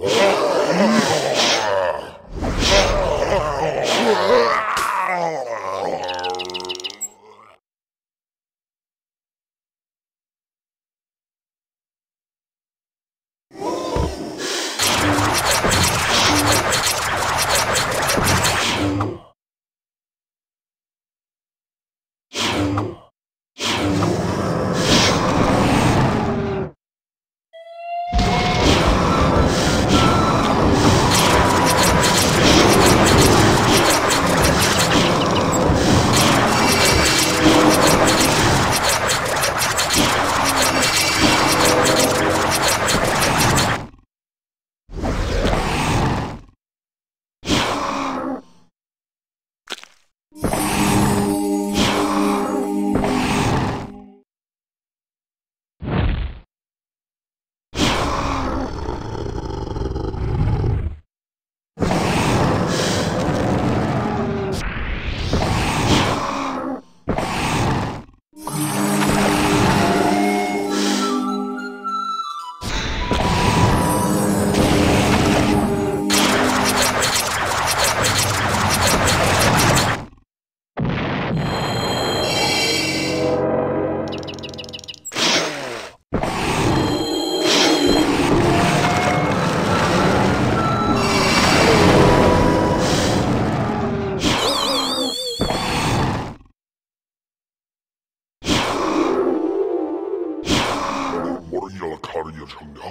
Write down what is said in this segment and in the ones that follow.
you. 여성녀.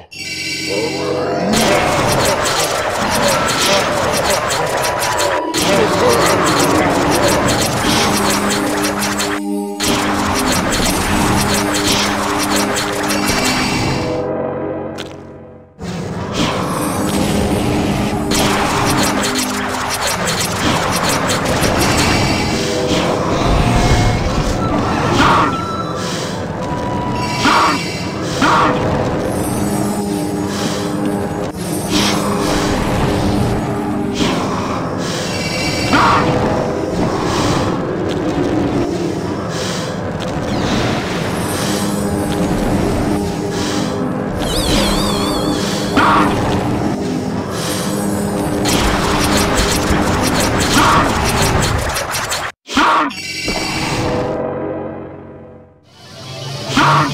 Come